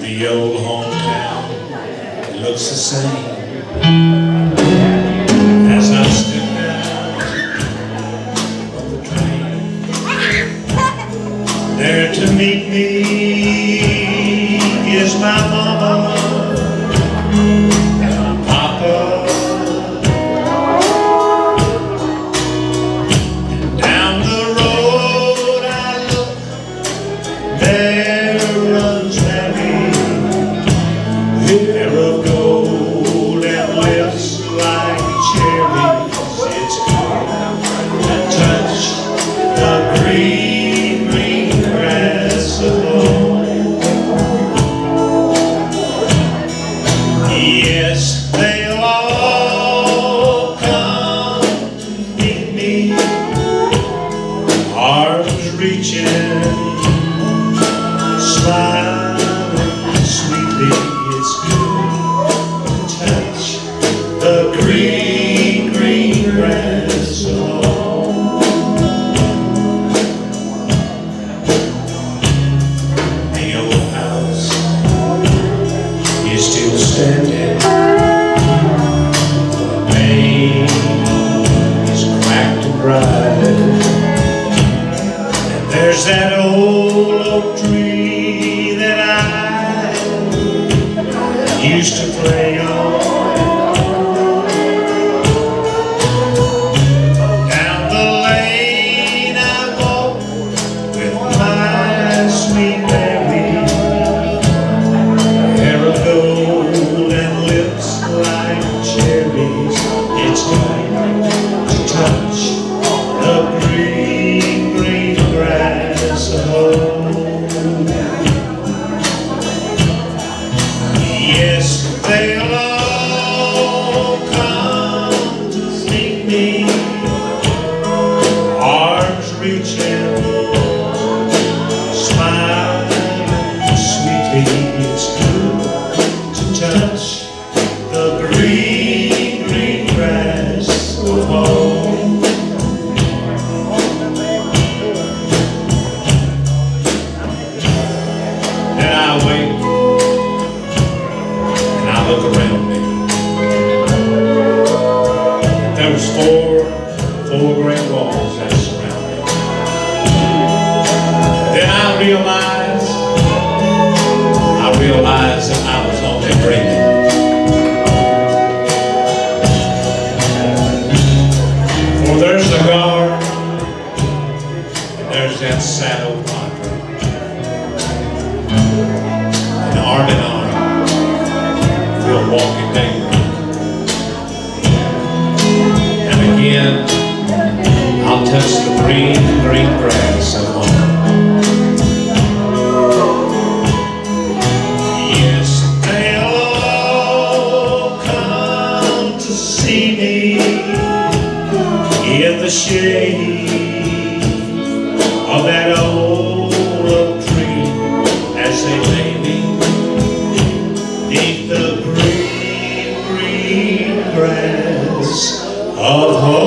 The old hometown. Looks the same. As I step out of the train. There to meet me is my mama there's that old oak tree that I used to play on. Sweetly. It's good to touch the green, green grass of home. Then I wait and I look around me. There was four, four great walls Then I realize, I realized that I was only dreaming. For there's the guard, and there's that sad old padre, and arm in arm, we'll walk in daybreak. And again, I'll touch the green, green grass to see me in the shade of that old oak tree as they lay me neath the green, green grass of home.